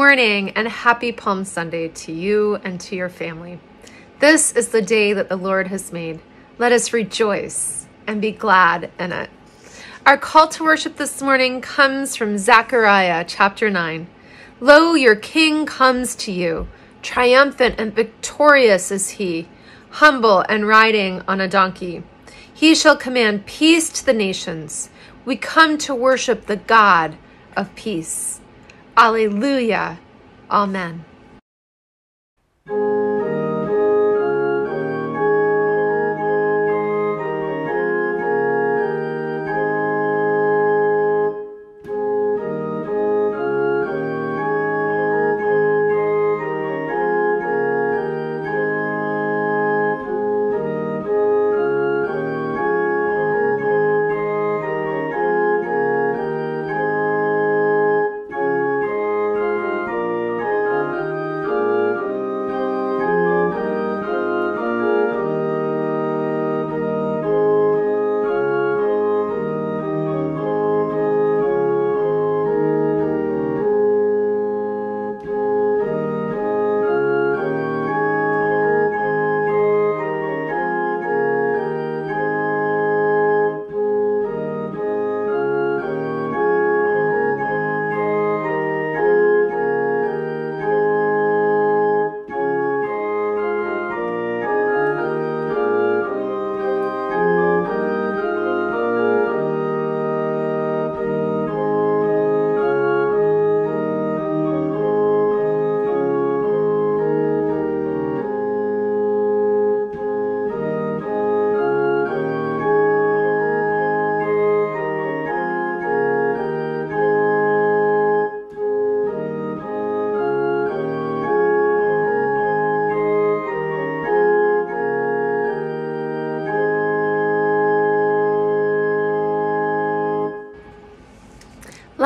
Morning and happy Palm Sunday to you and to your family. This is the day that the Lord has made. Let us rejoice and be glad in it. Our call to worship this morning comes from Zechariah chapter 9. Lo, your king comes to you. Triumphant and victorious is he, humble and riding on a donkey. He shall command peace to the nations. We come to worship the God of peace. Alleluia. Amen.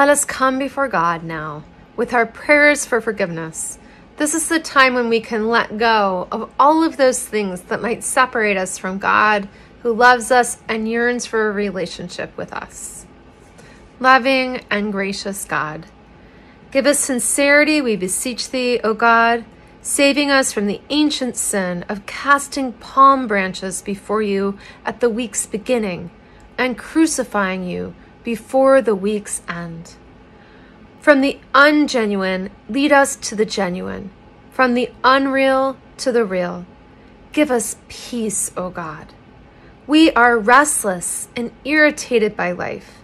Let us come before God now with our prayers for forgiveness. This is the time when we can let go of all of those things that might separate us from God, who loves us and yearns for a relationship with us. Loving and gracious God, give us sincerity, we beseech thee, O God, saving us from the ancient sin of casting palm branches before you at the week's beginning and crucifying you before the week's end. From the ungenuine, lead us to the genuine. From the unreal to the real. Give us peace, O God. We are restless and irritated by life.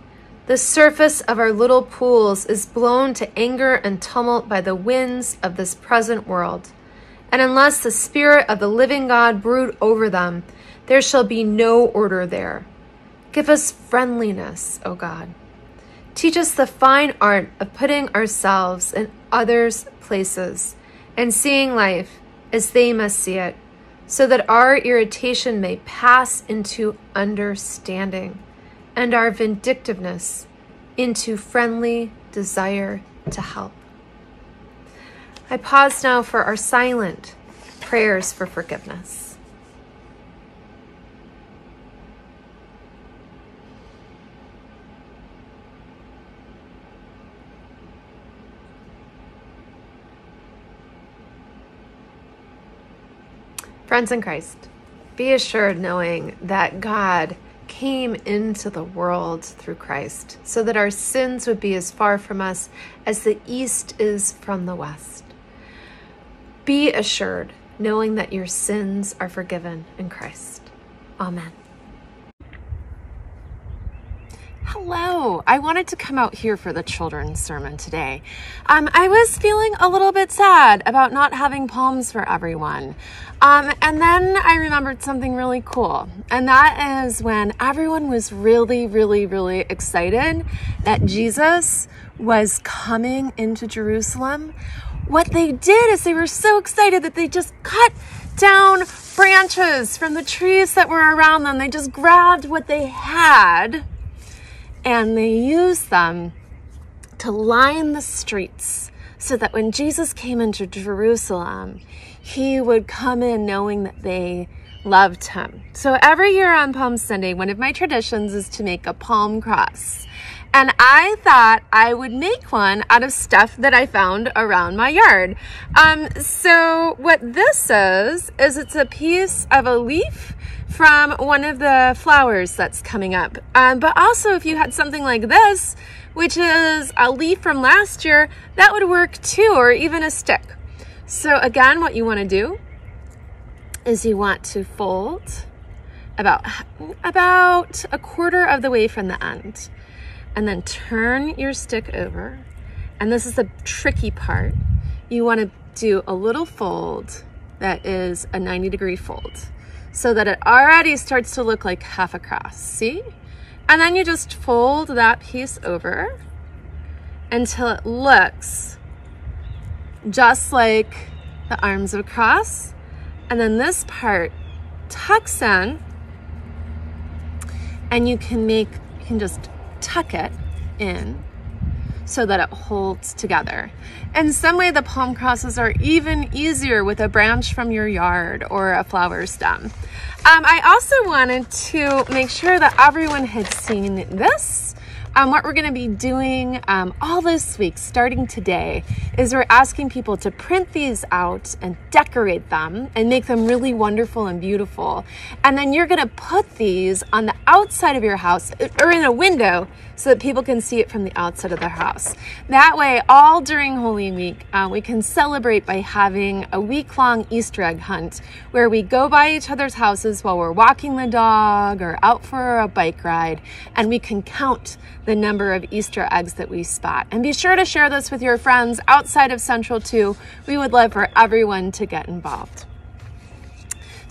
The surface of our little pools is blown to anger and tumult by the winds of this present world. And unless the Spirit of the living God brood over them, there shall be no order there. Give us friendliness, O God. Teach us the fine art of putting ourselves in others' places and seeing life as they must see it, so that our irritation may pass into understanding and our vindictiveness into friendly desire to help. I pause now for our silent prayers for forgiveness. Friends in Christ, be assured knowing that God came into the world through Christ so that our sins would be as far from us as the east is from the west. Be assured knowing that your sins are forgiven in Christ. Amen. Hello. I wanted to come out here for the children's sermon today. Um, I was feeling a little bit sad about not having palms for everyone. Um, and then I remembered something really cool. And that is when everyone was really, really, really excited that Jesus was coming into Jerusalem. What they did is they were so excited that they just cut down branches from the trees that were around them. They just grabbed what they had and they used them to line the streets so that when Jesus came into Jerusalem, he would come in knowing that they loved him. So every year on Palm Sunday, one of my traditions is to make a palm cross. And I thought I would make one out of stuff that I found around my yard. Um, so what this is, is it's a piece of a leaf from one of the flowers that's coming up. Um, but also if you had something like this, which is a leaf from last year, that would work too, or even a stick. So again, what you wanna do is you want to fold about, about a quarter of the way from the end and then turn your stick over. And this is the tricky part. You wanna do a little fold that is a 90 degree fold so that it already starts to look like half a cross, see? And then you just fold that piece over until it looks just like the arms of a cross. And then this part tucks in and you can make, you can just tuck it in so that it holds together. In some way, the palm crosses are even easier with a branch from your yard or a flower stem. Um, I also wanted to make sure that everyone had seen this um, what we're going to be doing um, all this week, starting today, is we're asking people to print these out and decorate them and make them really wonderful and beautiful. And then you're going to put these on the outside of your house or in a window so that people can see it from the outside of their house. That way, all during Holy Week, uh, we can celebrate by having a week long Easter egg hunt where we go by each other's houses while we're walking the dog or out for a bike ride and we can count the number of Easter eggs that we spot. And be sure to share this with your friends outside of Central too. We would love for everyone to get involved.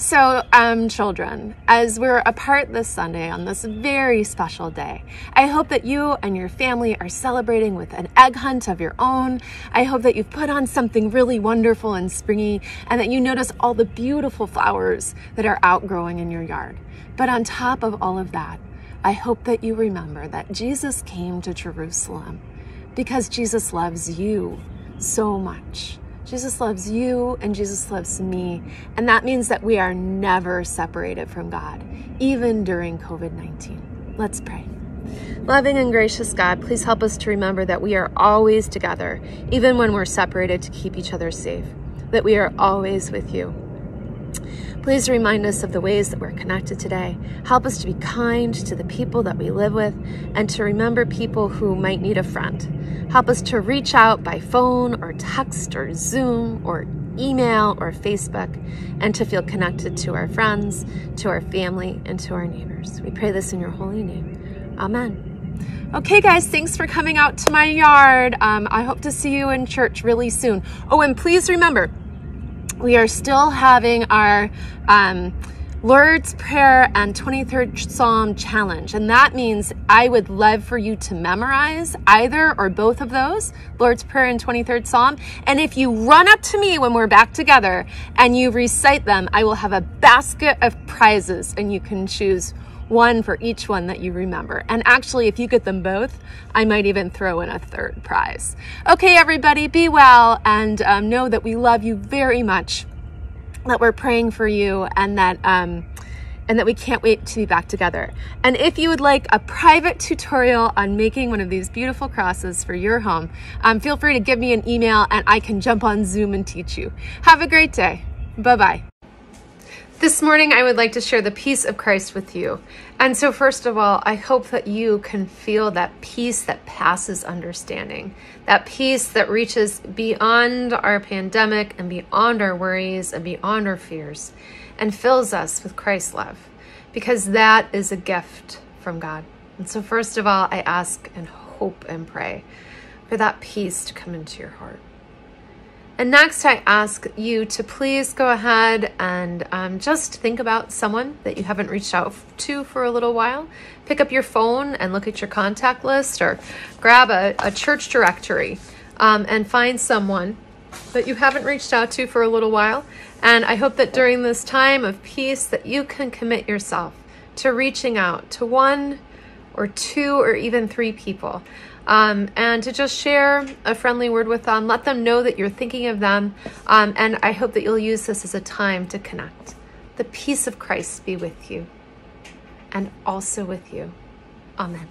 So, um, children, as we're apart this Sunday on this very special day, I hope that you and your family are celebrating with an egg hunt of your own. I hope that you've put on something really wonderful and springy and that you notice all the beautiful flowers that are outgrowing in your yard. But on top of all of that, I hope that you remember that Jesus came to Jerusalem because Jesus loves you so much. Jesus loves you and Jesus loves me. And that means that we are never separated from God, even during COVID 19. Let's pray. Loving and gracious God, please help us to remember that we are always together, even when we're separated to keep each other safe, that we are always with you. Please remind us of the ways that we're connected today. Help us to be kind to the people that we live with and to remember people who might need a friend. Help us to reach out by phone or text or Zoom or email or Facebook and to feel connected to our friends, to our family, and to our neighbors. We pray this in your holy name. Amen. Okay, guys, thanks for coming out to my yard. Um, I hope to see you in church really soon. Oh, and please remember, we are still having our um, Lord's Prayer and 23rd Psalm challenge. And that means I would love for you to memorize either or both of those, Lord's Prayer and 23rd Psalm. And if you run up to me when we're back together and you recite them, I will have a basket of prizes and you can choose one for each one that you remember. And actually, if you get them both, I might even throw in a third prize. Okay, everybody, be well and um, know that we love you very much, that we're praying for you, and that. Um, and that we can't wait to be back together. And if you would like a private tutorial on making one of these beautiful crosses for your home, um, feel free to give me an email and I can jump on Zoom and teach you. Have a great day. Bye bye. This morning, I would like to share the peace of Christ with you. And so, first of all, I hope that you can feel that peace that passes understanding, that peace that reaches beyond our pandemic and beyond our worries and beyond our fears and fills us with Christ's love, because that is a gift from God. And so, first of all, I ask and hope and pray for that peace to come into your heart. And next, I ask you to please go ahead and um, just think about someone that you haven't reached out to for a little while. Pick up your phone and look at your contact list or grab a, a church directory um, and find someone that you haven't reached out to for a little while. And I hope that during this time of peace that you can commit yourself to reaching out to one or two or even three people um, and to just share a friendly word with them. Let them know that you're thinking of them. Um, and I hope that you'll use this as a time to connect. The peace of Christ be with you and also with you. Amen.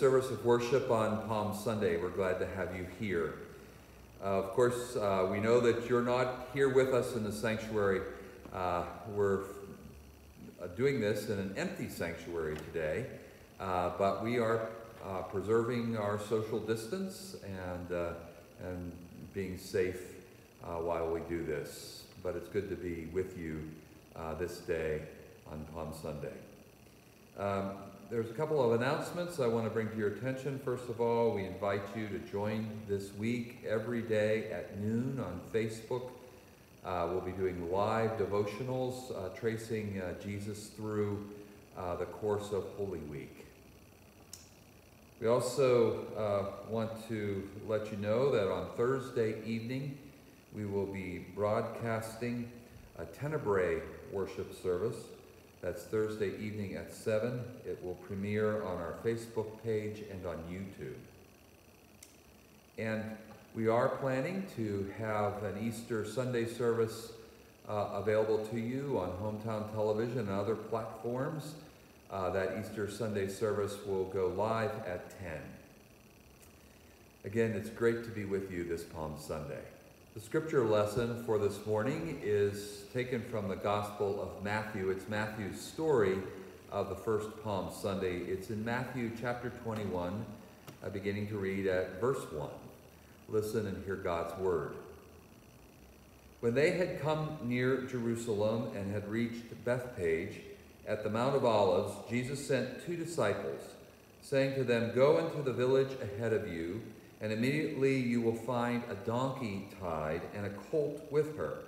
Service of worship on Palm Sunday. We're glad to have you here. Uh, of course, uh, we know that you're not here with us in the sanctuary. Uh, we're uh, doing this in an empty sanctuary today, uh, but we are uh, preserving our social distance and, and being safe while we do this. But it's good to be with you this day on Palm Sunday. Um, there's a couple of announcements I want to bring to your attention. First of all, we invite you to join this week every day at noon on Facebook. Uh, we'll be doing live devotionals uh, tracing uh, Jesus through uh, the course of Holy Week. We also uh, want to let you know that on Thursday evening, we will be broadcasting a Tenebrae worship service that's Thursday evening at 7. It will premiere on our Facebook page and on YouTube. And we are planning to have an Easter Sunday service uh, available to you on Hometown Television and other platforms. Uh, that Easter Sunday service will go live at 10. Again, it's great to be with you this Palm Sunday. The scripture lesson for this morning is taken from the Gospel of Matthew. It's Matthew's story of the first Palm Sunday. It's in Matthew chapter 21, uh, beginning to read at verse 1. Listen and hear God's word. When they had come near Jerusalem and had reached Bethphage at the Mount of Olives, Jesus sent two disciples, saying to them, Go into the village ahead of you and immediately you will find a donkey tied and a colt with her.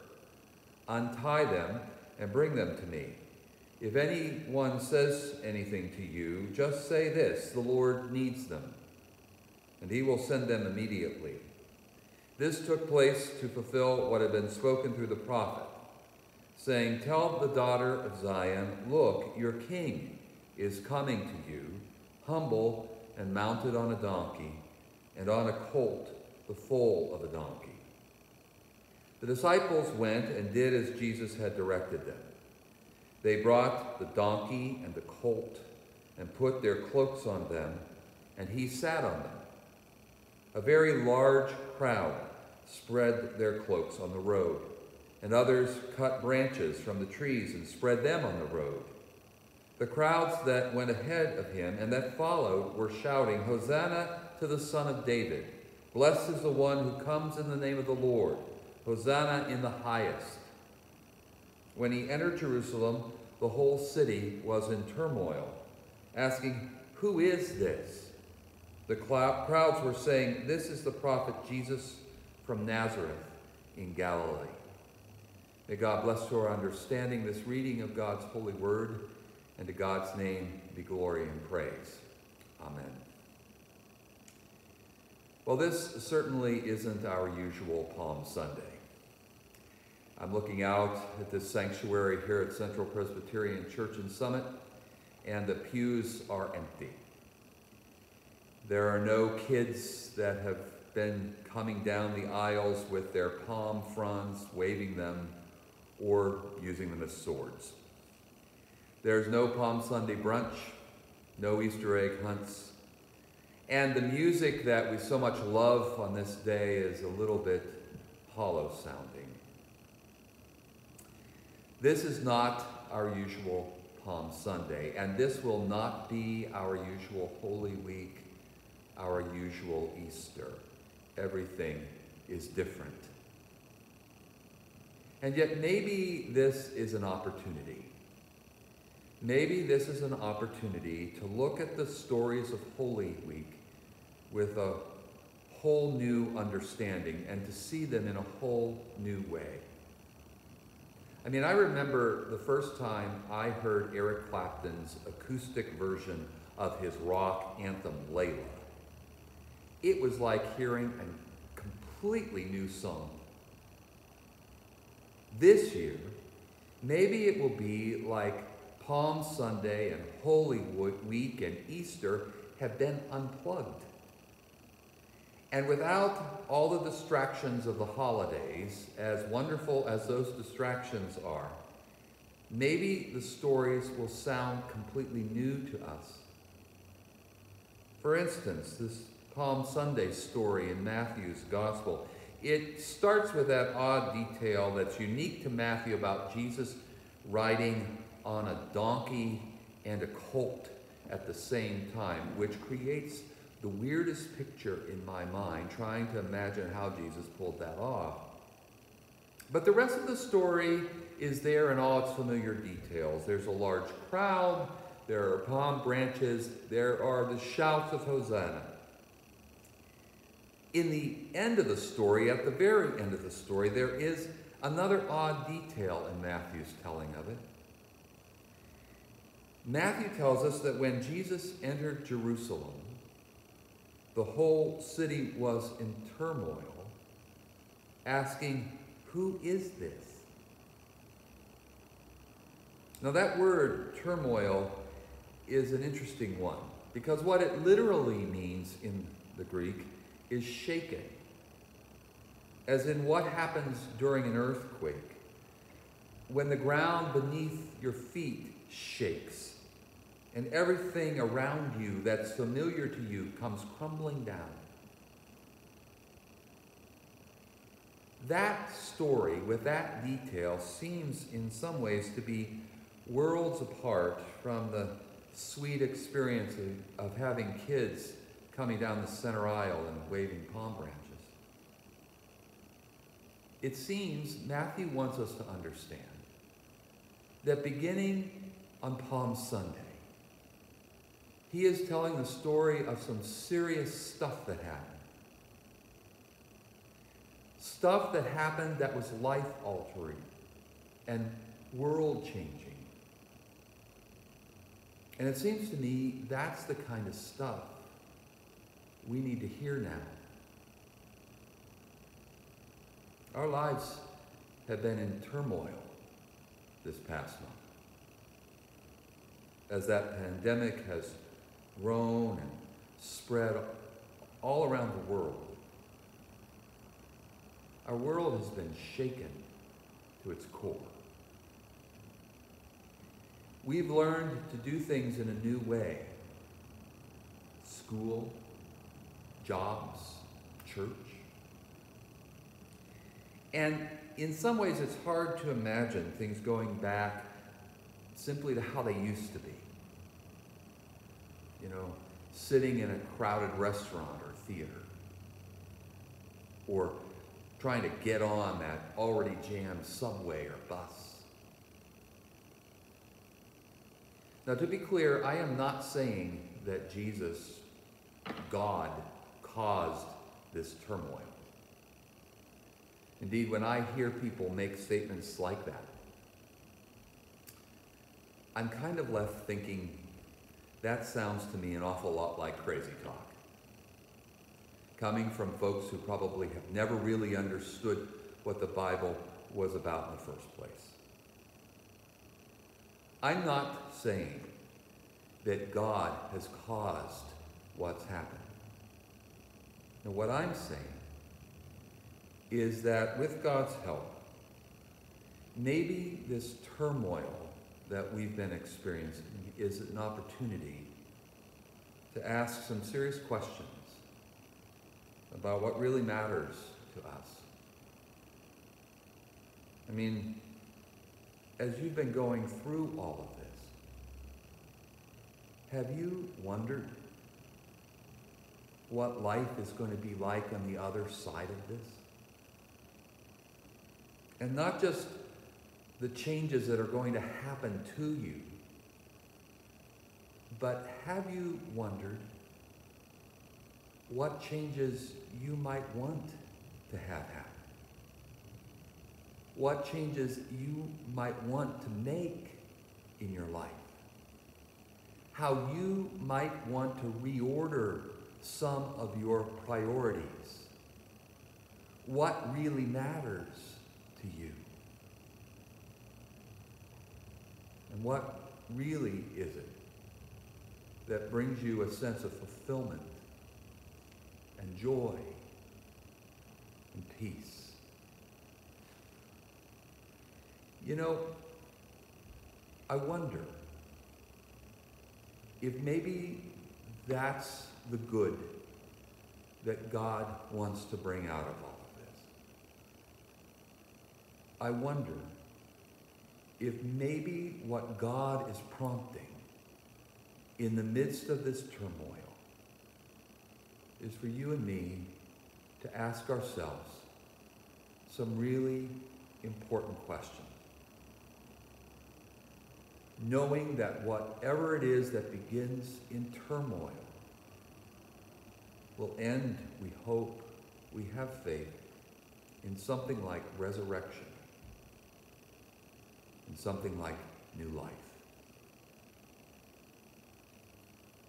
Untie them and bring them to me. If anyone says anything to you, just say this the Lord needs them, and he will send them immediately. This took place to fulfill what had been spoken through the prophet, saying, Tell the daughter of Zion, look, your king is coming to you, humble and mounted on a donkey and on a colt, the foal of a donkey. The disciples went and did as Jesus had directed them. They brought the donkey and the colt and put their cloaks on them, and he sat on them. A very large crowd spread their cloaks on the road, and others cut branches from the trees and spread them on the road. The crowds that went ahead of him and that followed were shouting, Hosanna to the Son of David. Blessed is the one who comes in the name of the Lord. Hosanna in the highest. When he entered Jerusalem, the whole city was in turmoil, asking, Who is this? The crowds were saying, This is the prophet Jesus from Nazareth in Galilee. May God bless to our understanding this reading of God's holy word, and to God's name be glory and praise. Amen. Well, this certainly isn't our usual Palm Sunday. I'm looking out at this sanctuary here at Central Presbyterian Church in Summit, and the pews are empty. There are no kids that have been coming down the aisles with their palm fronds, waving them, or using them as swords. There's no Palm Sunday brunch, no Easter egg hunts, and the music that we so much love on this day is a little bit hollow sounding. This is not our usual Palm Sunday, and this will not be our usual Holy Week, our usual Easter. Everything is different. And yet, maybe this is an opportunity. Maybe this is an opportunity to look at the stories of Holy Week with a whole new understanding and to see them in a whole new way. I mean, I remember the first time I heard Eric Clapton's acoustic version of his rock anthem, Layla. It was like hearing a completely new song. This year, maybe it will be like Palm Sunday and Holy Week and Easter have been unplugged. And without all the distractions of the holidays, as wonderful as those distractions are, maybe the stories will sound completely new to us. For instance, this Palm Sunday story in Matthew's Gospel, it starts with that odd detail that's unique to Matthew about Jesus riding on a donkey and a colt at the same time, which creates the weirdest picture in my mind, trying to imagine how Jesus pulled that off. But the rest of the story is there in all its familiar details. There's a large crowd, there are palm branches, there are the shouts of Hosanna. In the end of the story, at the very end of the story, there is another odd detail in Matthew's telling of it. Matthew tells us that when Jesus entered Jerusalem, the whole city was in turmoil, asking, Who is this? Now, that word turmoil is an interesting one because what it literally means in the Greek is shaken, as in what happens during an earthquake when the ground beneath your feet shakes and everything around you that's familiar to you comes crumbling down. That story, with that detail, seems in some ways to be worlds apart from the sweet experience of, of having kids coming down the center aisle and waving palm branches. It seems Matthew wants us to understand that beginning on Palm Sunday, he is telling the story of some serious stuff that happened. Stuff that happened that was life altering and world changing. And it seems to me that's the kind of stuff we need to hear now. Our lives have been in turmoil this past month. As that pandemic has grown and spread all around the world. Our world has been shaken to its core. We've learned to do things in a new way. School, jobs, church. And in some ways, it's hard to imagine things going back simply to how they used to be you know, sitting in a crowded restaurant or theater, or trying to get on that already jammed subway or bus. Now, to be clear, I am not saying that Jesus, God, caused this turmoil. Indeed, when I hear people make statements like that, I'm kind of left thinking, that sounds to me an awful lot like crazy talk. Coming from folks who probably have never really understood what the Bible was about in the first place. I'm not saying that God has caused what's happened. What I'm saying is that with God's help, maybe this turmoil that we've been experiencing is an opportunity to ask some serious questions about what really matters to us. I mean, as you've been going through all of this, have you wondered what life is going to be like on the other side of this? And not just the changes that are going to happen to you, but have you wondered what changes you might want to have happen? What changes you might want to make in your life? How you might want to reorder some of your priorities? What really matters to you? And what really is it that brings you a sense of fulfillment and joy and peace. You know, I wonder if maybe that's the good that God wants to bring out of all of this. I wonder if maybe what God is prompting in the midst of this turmoil is for you and me to ask ourselves some really important questions. Knowing that whatever it is that begins in turmoil will end, we hope, we have faith, in something like resurrection, in something like new life.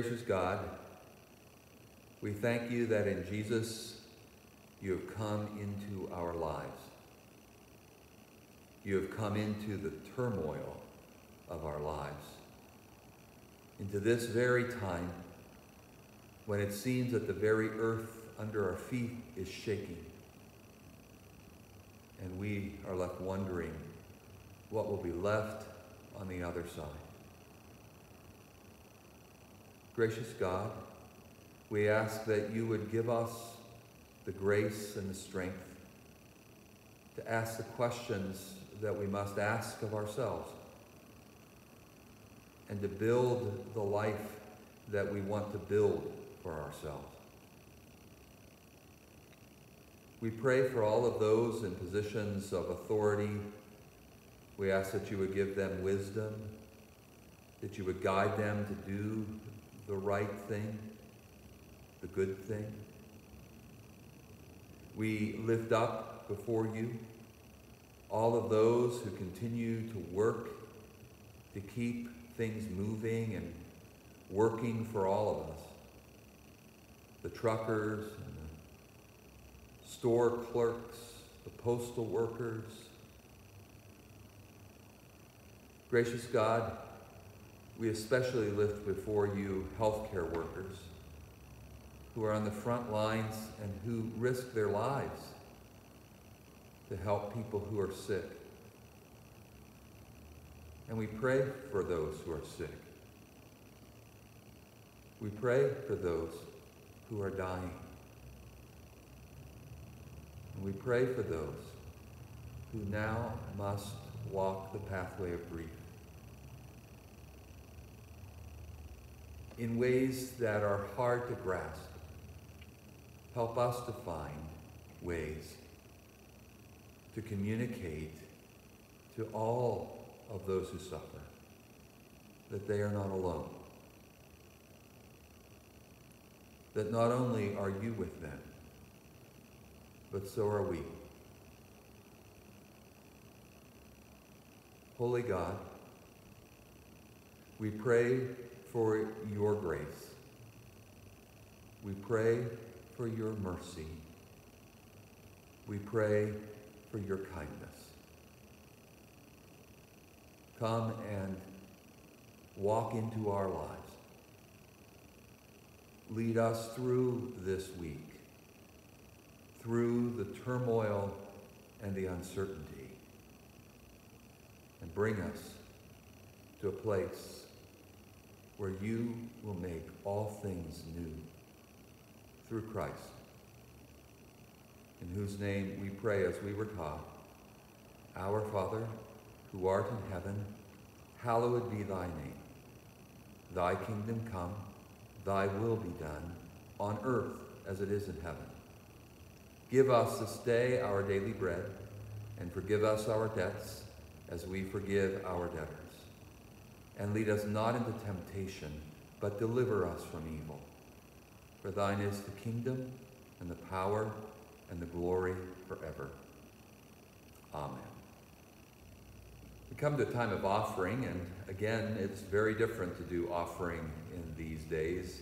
Gracious God, we thank you that in Jesus you have come into our lives. You have come into the turmoil of our lives, into this very time when it seems that the very earth under our feet is shaking, and we are left wondering what will be left on the other side. Gracious God, we ask that you would give us the grace and the strength to ask the questions that we must ask of ourselves and to build the life that we want to build for ourselves. We pray for all of those in positions of authority we ask that you would give them wisdom, that you would guide them to do the right thing, the good thing. We lift up before you all of those who continue to work to keep things moving and working for all of us. The truckers and the store clerks, the postal workers, Gracious God, we especially lift before you healthcare workers who are on the front lines and who risk their lives to help people who are sick. And we pray for those who are sick. We pray for those who are dying. And we pray for those who now must walk the pathway of grief. In ways that are hard to grasp. Help us to find ways to communicate to all of those who suffer that they are not alone. That not only are you with them, but so are we. Holy God, we pray for your grace. We pray for your mercy. We pray for your kindness. Come and walk into our lives. lead us through this week, through the turmoil and the uncertainty, and bring us to a place where you will make all things new through Christ, in whose name we pray as we were taught, Our Father, who art in heaven, hallowed be thy name. Thy kingdom come, thy will be done, on earth as it is in heaven. Give us this day our daily bread, and forgive us our debts as we forgive our debtors. And lead us not into temptation, but deliver us from evil. For thine is the kingdom, and the power, and the glory forever. Amen. We come to a time of offering, and again, it's very different to do offering in these days.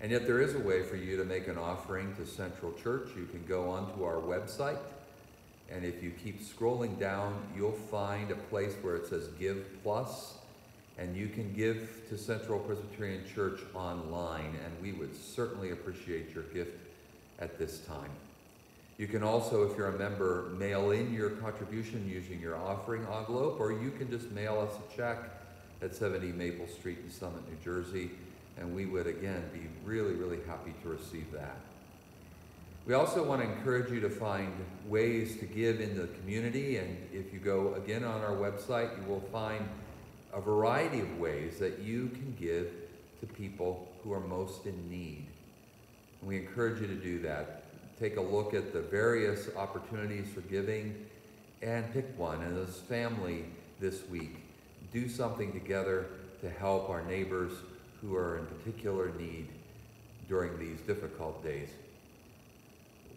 And yet, there is a way for you to make an offering to Central Church. You can go onto our website, and if you keep scrolling down, you'll find a place where it says Give Plus, and you can give to Central Presbyterian Church online, and we would certainly appreciate your gift at this time. You can also, if you're a member, mail in your contribution using your offering envelope, or you can just mail us a check at 70 Maple Street in Summit, New Jersey, and we would again be really, really happy to receive that. We also want to encourage you to find ways to give in the community, and if you go again on our website, you will find a variety of ways that you can give to people who are most in need. And we encourage you to do that take a look at the various opportunities for giving and pick one. And as family this week, do something together to help our neighbors who are in particular need during these difficult days.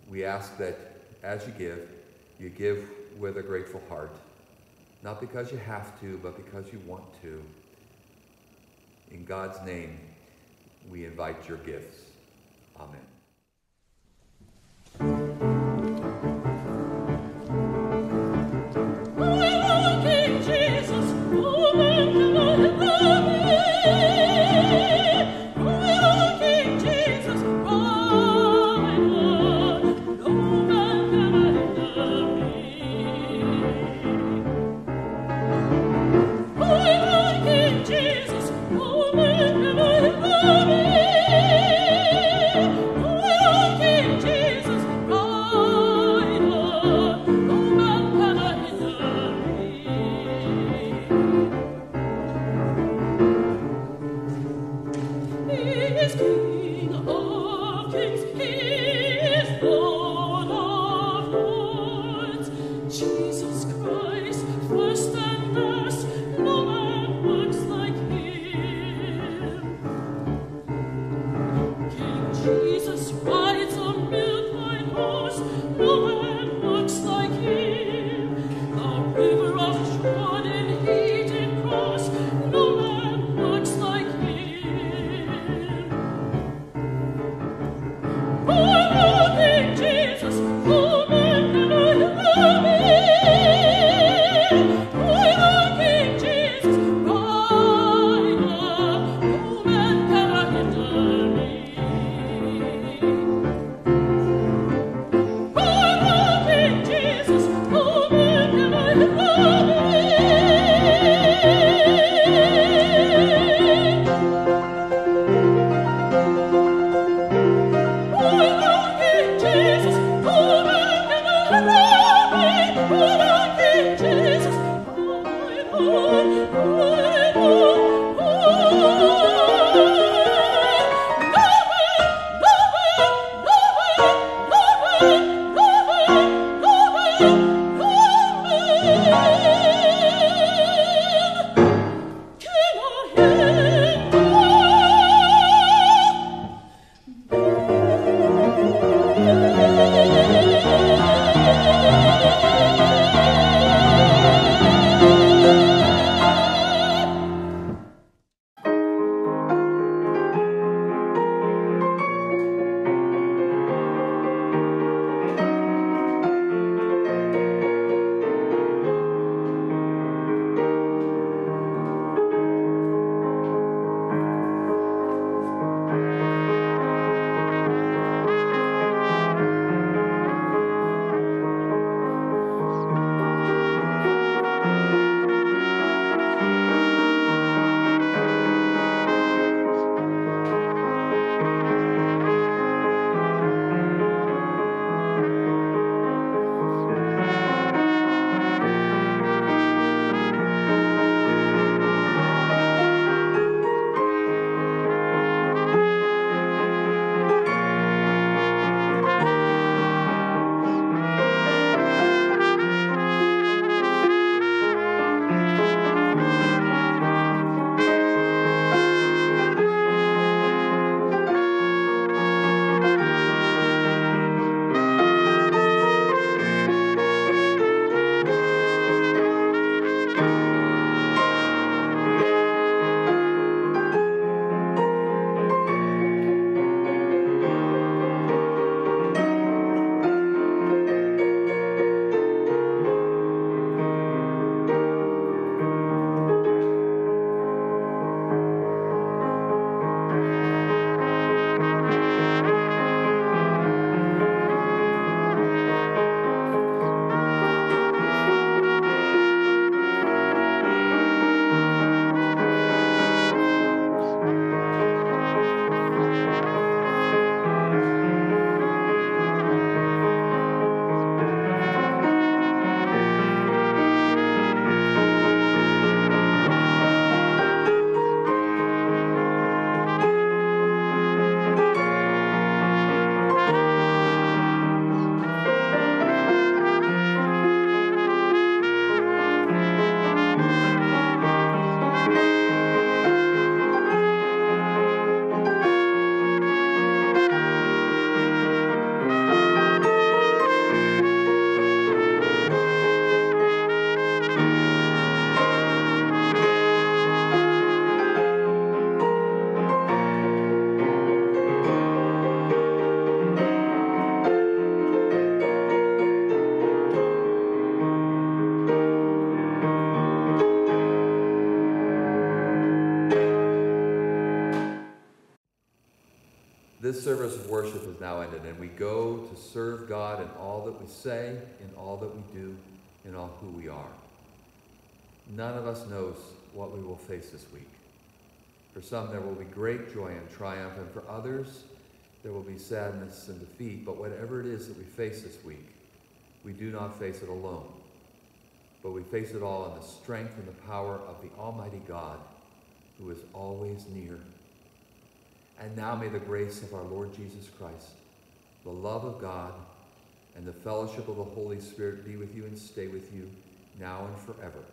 We ask that as you give, you give with a grateful heart, not because you have to, but because you want to. In God's name, we invite your gifts. Amen. Service of worship is now ended, and we go to serve God in all that we say, in all that we do, in all who we are. None of us knows what we will face this week. For some, there will be great joy and triumph, and for others, there will be sadness and defeat. But whatever it is that we face this week, we do not face it alone, but we face it all in the strength and the power of the Almighty God, who is always near. And now may the grace of our Lord Jesus Christ, the love of God, and the fellowship of the Holy Spirit be with you and stay with you now and forever.